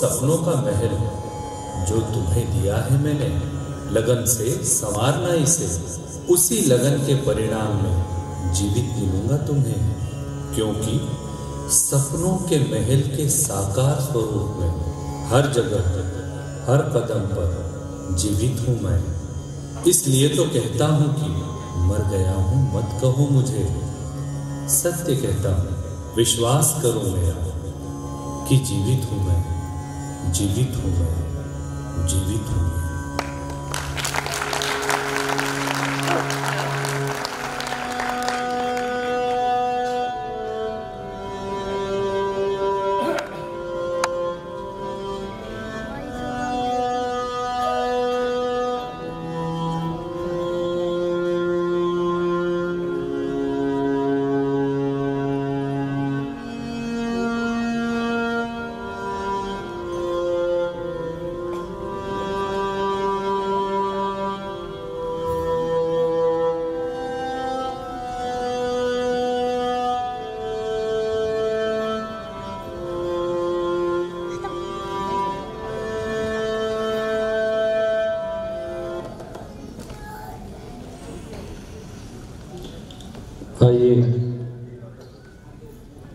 सपनों का महल है, जो तुम्हें दिया है मैंने। लगन से संवारना इसे उसी लगन के परिणाम में जीवित मिलूँगा तुम्हें, क्योंकि सपनों के महल के साकार स्वरूप में हर जगह हर कदम पर जीवित हूँ मैं। इसलिए तो कहता हूँ कि मर गया हूँ, मत कहो मुझे। सत्य कहता हूँ, विश्वास करो मेरा, कि जीवित हूँ मैं। जीवित हो गए जीवित हो मैं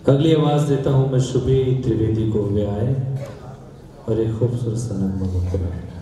अगली आवाज़ देता हूँ मैं शुभी त्रिवेदी को वे आए और एक खूबसूरत सनम नगमा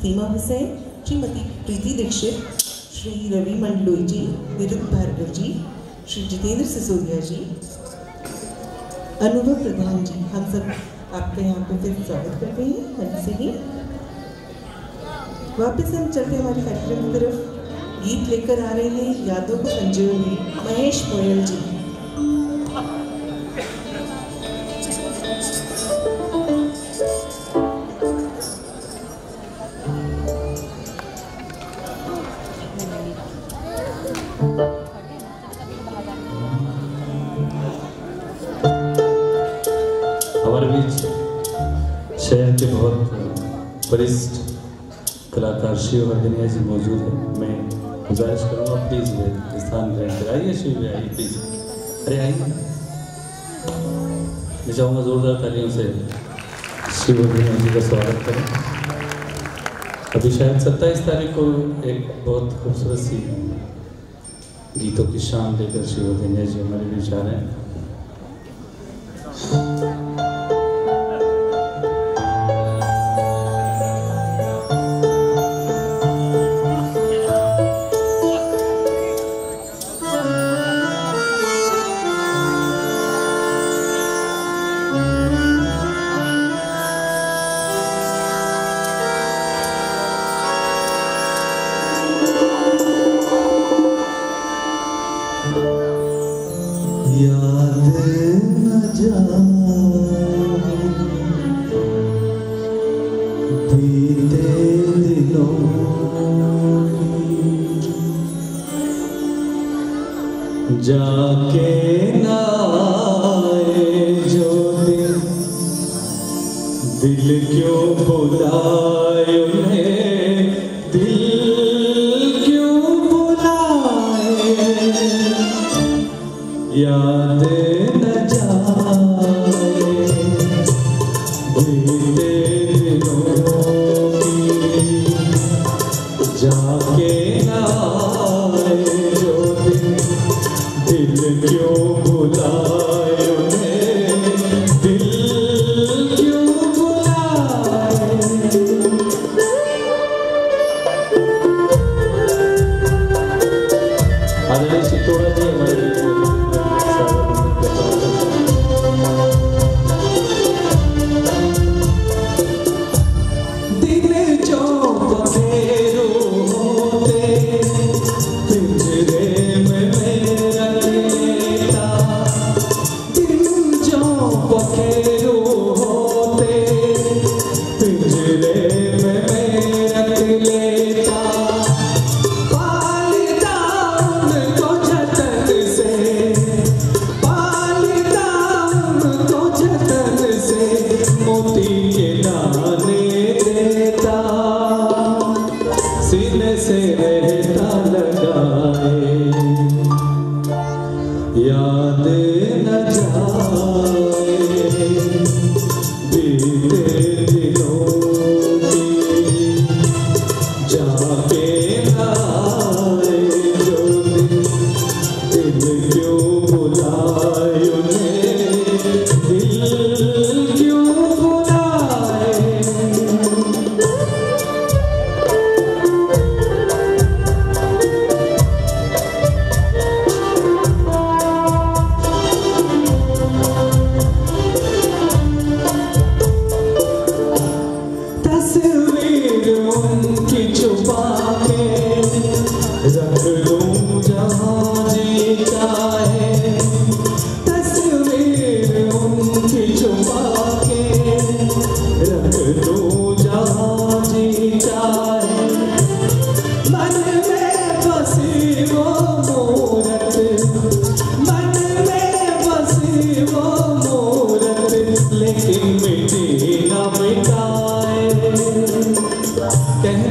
सीमा हुसैन, श्रीमती प्रीति दीक्षित, श्री रवि मंडलोई जी निरुद्ध भार्गव जी, श्री जितेंद्र सिसोदिया जी, अनुभव प्रधान जी, हम सब आपके यहाँ पे फिर स्वागत करते हैं मंच से ही वापस हम चलते हमारे कार्यक्रम की तरफ़। गीत लेकर आ रहे हैं यादों को संजोए महेश गोयल जी। शहर के बहुत वरिष्ठ कलाकार शिव वर्धनिया जी मौजूद हैं। मैं गुजारिश करूँगा प्लीज़ स्थान ग्रहण कर आइए शिव आइए प्लीज़ अरे आइए। मैं चाहूँगा जोरदार तालियों से शिव वर्धनिया जी का स्वागत करें। अभी शायद सत्ताईस तारीख को एक बहुत खूबसूरत सी गीतों की शान लेकर शिव वर्धनिया जी हमारे बीच आ रहे हैं। जाके ना जो दिन दिल क्यों बुलाए उन्हें? दिल क्यों बुलाए याद न जाए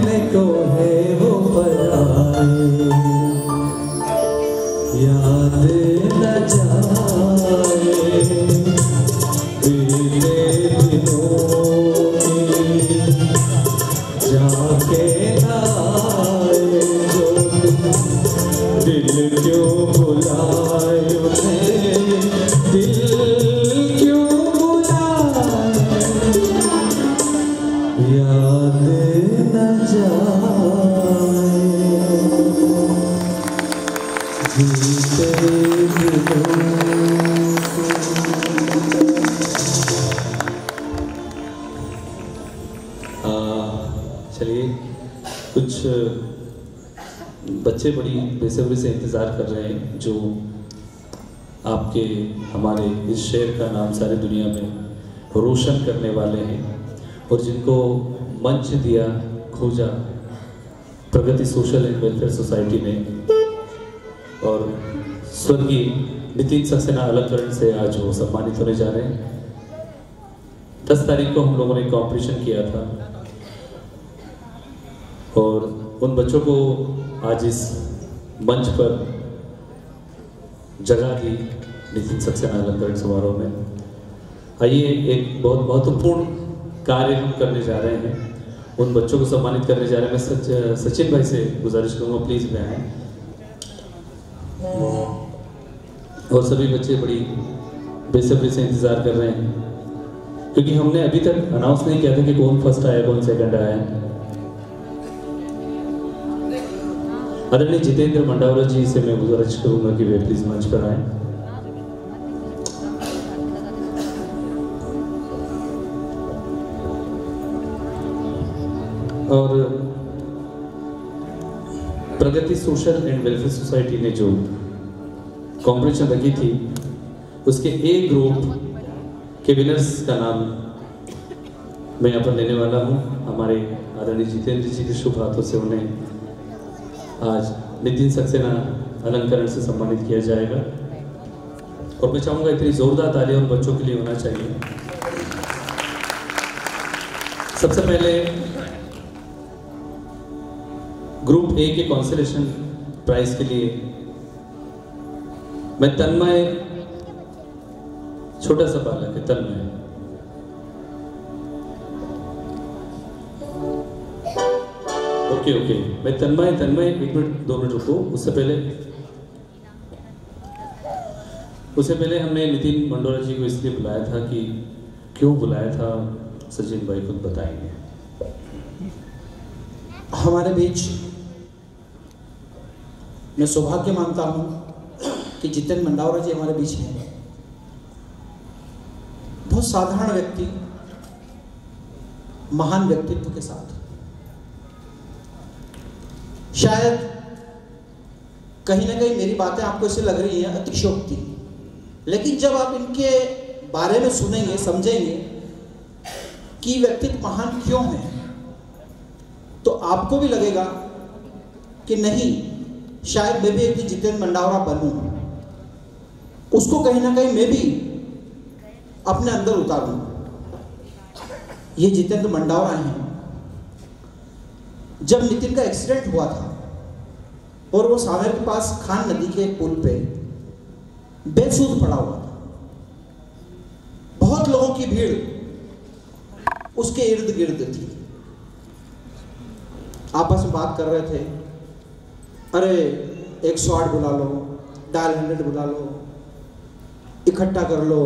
कहने को चलिए, कुछ बच्चे बड़ी बेसब्री से इंतज़ार कर रहे हैं, जो आपके, हमारे इस शेर का नाम सारी दुनिया में रोशन करने वाले हैं। और जिनको मंच दिया, खोजा, Pragati social and welfare society ने। और स्वर्गीय नितिन सक्सेना अलंकरण से आज वो सम्मानित होने जा रहे हैं। दस तारीख को हम लोगों ने कॉम्पिटिशन किया था। और उन बच्चों को आज इस मंच पर जगह दी नितिन सक्सेना अलंकरण समारोह में। आइए, एक बहुत महत्वपूर्ण कार्य हम करने जा रहे हैं उन बच्चों को सम्मानित करने जा रहे हैं। मैं सच, सचिन भाई से गुजारिश करूँगा प्लीज़ में आए और सभी बच्चे बड़ी बेसब्री से इंतज़ार कर रहे हैं क्योंकि हमने अभी तक अनाउंस नहीं किया था कि कौन फ़र्स्ट आया कौन सेकंड आया। आदरणीय जितेंद्र मंडावरा जी से मैं गुजारिश करूँगा कि वे प्लीज़ मंच पर आए। और Pragati social and welfare society ने जो कॉम्पिटिशन रखी थी, उसके ए ग्रुप के विनर्स का नाम मैं यहाँ पर लेने वाला हूँ। हमारे आदरणीय जितेंद्र जी के शुभ हाथों से उन्हें आज नितिन सक्सेना अलंकरण से सम्मानित किया जाएगा। और मैं चाहूँगा इतनी जोरदार तालियाँ उन बच्चों के लिए होना चाहिए। सबसे पहले ग्रुप ए के कॉन्सलेशन प्राइज के लिए। मैं तन्मय छोटा सा बालक है, तन्मय। ओके ओके मैं तन्मय तन्मय, एक मिनट, दो मिनट रुको। उससे पहले उससे पहले हमने नितिन मंडोरा जी को इसलिए बुलाया था कि क्यों बुलाया था, सचिन भाई खुद बताएँगे। हमारे बीच मैं सौभाग्य मानता हूँ कि जितेंद्र मंडावरा जी हमारे बीच हैं, बहुत साधारण व्यक्ति, महान व्यक्तित्व के साथ। शायद कहीं ना कहीं मेरी बातें आपको ऐसे लग रही हैं अतिशोक्ति लेकिन जब आप इनके बारे में सुनेंगे, समझेंगे कि व्यक्तित्व महान क्यों है तो आपको भी लगेगा कि नहीं शायद मैं भी एक दिन जितेंद्र मंडावरा बनूं। उसको कहीं ना कहीं मैं भी अपने अंदर उतारूं। ये जितेंद्र मंडावरा हैं। जब नितिन का एक्सीडेंट हुआ था और वो सागर के पास खान नदी के पुल पे बेसूद पड़ा हुआ था, बहुत लोगों की भीड़ उसके इर्द गिर्द थी। आपस में बात कर रहे थे अरे, एक सौ आठ बुला लो डायल हंड्रेड बुला लो, इकट्ठा कर लो,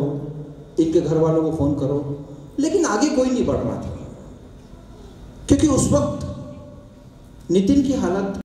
इनके घर वालों को फ़ोन करो। लेकिन आगे कोई नहीं बढ़ रहा था क्योंकि उस वक्त नितिन की हालत